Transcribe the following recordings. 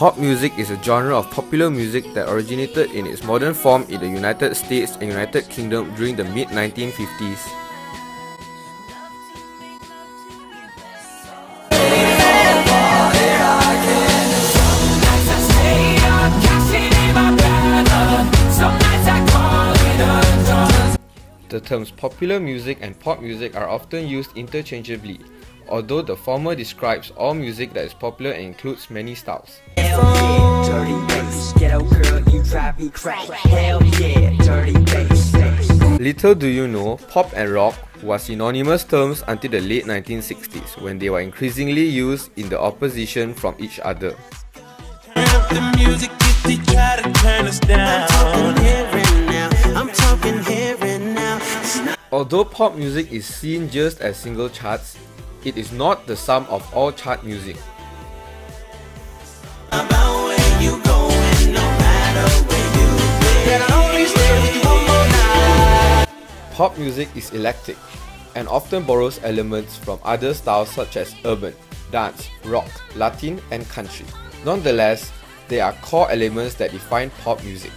Pop music is a genre of popular music that originated in its modern form in the United States and United Kingdom during the mid 1950s. The terms popular music and pop music are often used interchangeably, although the former describes all music that is popular and includes many styles. Dirty bass, ghetto girl, you drive me crazy. Hell yeah, dirty bass. Little do you know, pop and rock were synonymous terms until the late 1960s when they were increasingly used in the opposition from each other. the music if they try to turn us down. Although pop music is seen just as single charts, it is not the sum of all chart music. Pop music is eclectic and often borrows elements from other styles such as urban, dance, rock, Latin, and country. Nonetheless, they are core elements that define pop music.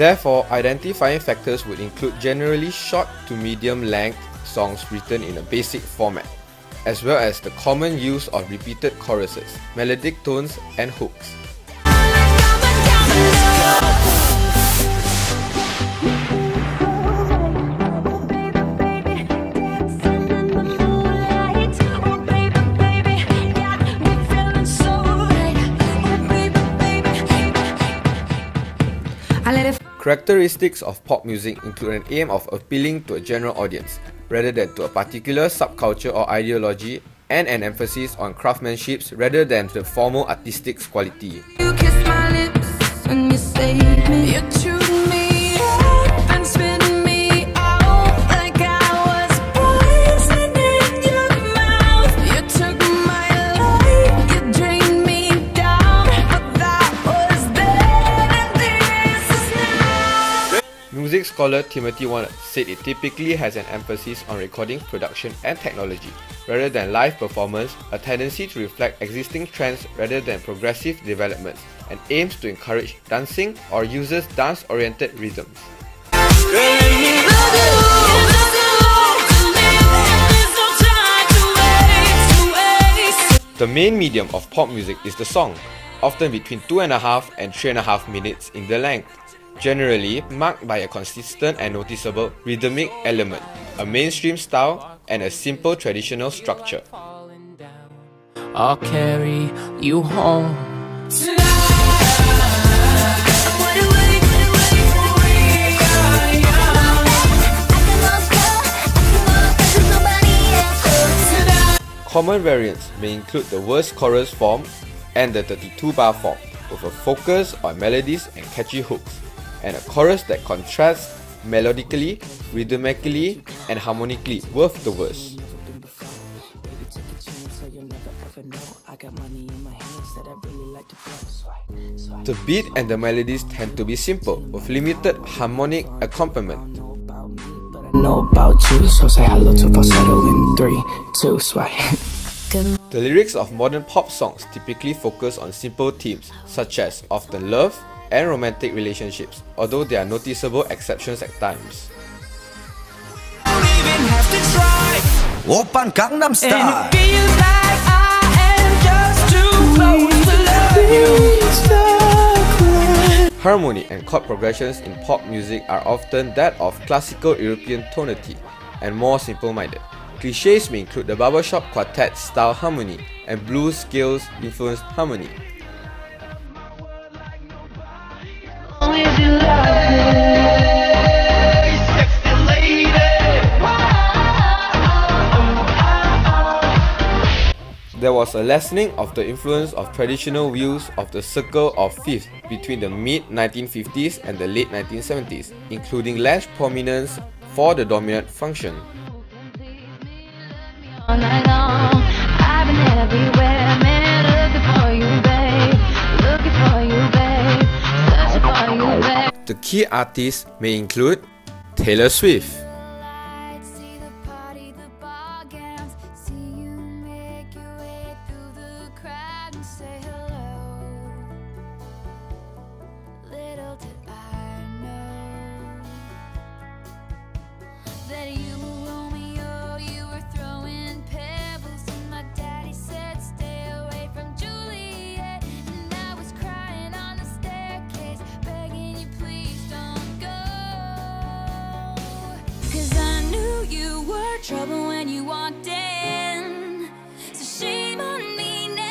Therefore, identifying factors would include generally short to medium length songs written in a basic format, as well as the common use of repeated choruses, melodic tones, and hooks. Characteristics of pop music include an aim of appealing to a general audience, rather than to a particular subculture or ideology, and an emphasis on craftsmanship rather than the formal artistic quality. Scholar Timothy Warner said it typically has an emphasis on recording production and technology, rather than live performance, a tendency to reflect existing trends rather than progressive developments, and aims to encourage dancing or uses dance-oriented rhythms. The main medium of pop music is the song, often between 2.5 and 3.5 minutes in the length, generally marked by a consistent and noticeable rhythmic element, a mainstream style, and a simple traditional structure. I'll carry you home. Common variants may include the verse chorus form and the 32 bar form, with a focus on melodies and catchy hooks, and a chorus that contrasts melodically, rhythmically, and harmonically with the verse. The beat and the melodies tend to be simple, with limited harmonic accompaniment. Know about you, so say hello to falsetto in three. The lyrics of modern pop songs typically focus on simple themes such as often love and romantic relationships, although there are noticeable exceptions at times. Oppan Gangnam Style. Harmony and chord progressions in pop music are often that of classical European tonality and more simple-minded. Clichés may include the barbershop quartet style harmony and blues scales influenced harmony. There was a lessening of the influence of traditional views of the circle of fifths between the mid 1950s and the late 1970s, including less prominence for the dominant function. Key artists may include Taylor Swift, were trouble when you walked in. So shame on me now.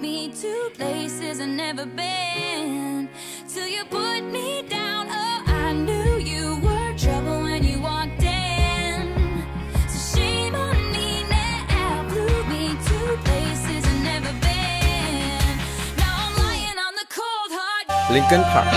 Me to places I've never been. Till you put me down. Oh, I knew you were trouble when you walked in. So shame on me now. Me to places I've never been. Now I'm lying on the cold hard. Linkin Park,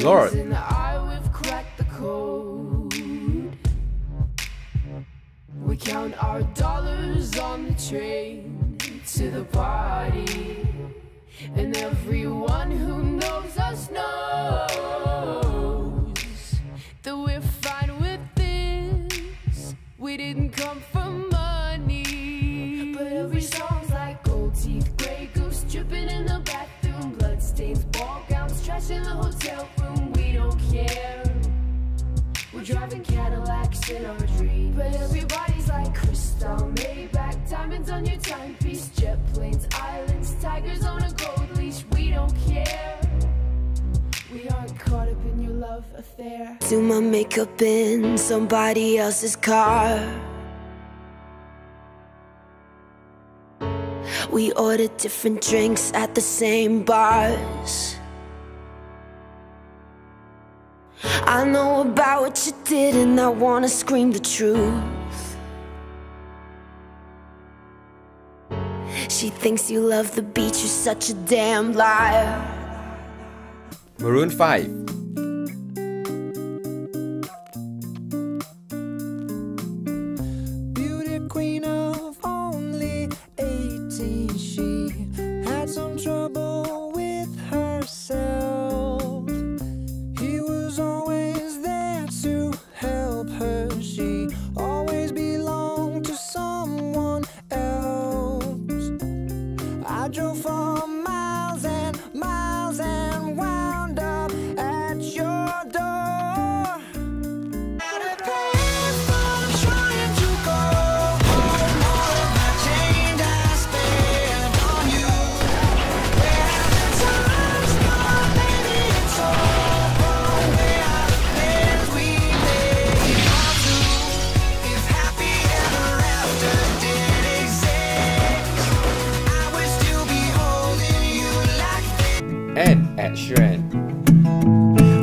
Lorde. We count our dollars on the train to the party. And everyone who knows us knows that we're fine with this. We didn't come for money. But every song's like gold teeth, Grey Goose dripping in the bathroom, bloodstains, trash in the hotel room. We don't care. We're driving Cadillacs in our dreams. But everybody's like Cristal, Maybach, diamonds on your timepiece, jet planes, islands, tigers on a gold leash. We don't care. We aren't caught up in your love affair. Do my makeup in somebody else's car. We ordered different drinks at the same bars. I know about what you did, and I wanna scream the truth. She thinks you love the beach, you're such a damn liar. Maroon 5,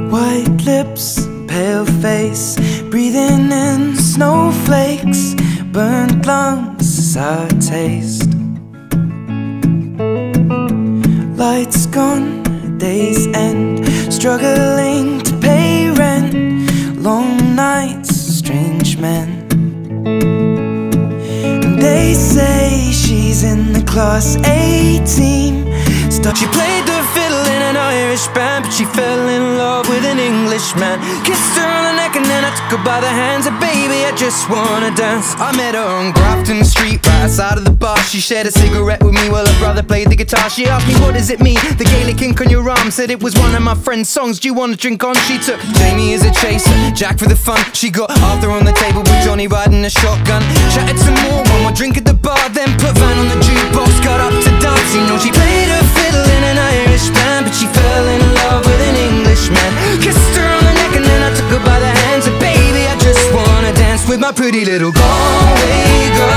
White lips, pale face, breathing in snowflakes, burnt lungs as I taste. Lights gone, days end, struggling to pay rent, long nights, strange men. They say she's in the class A team. Stuck. She played the Irish band, but she fell in love with an Englishman. Kissed her on the neck and then I took her by the hands and baby, I just wanna dance. I met her on Grafton Street, right outside of the bar. She shared a cigarette with me while her brother played the guitar. She asked me, what does it mean? The Gaelic ink on your arm said it was one of my friend's songs. Do you wanna drink on? She took Jamie as a chaser, Jack for the fun. She got Arthur on the table with Johnny riding a shotgun. Chatted some more, one more drink at the bar, pretty little Galway girl.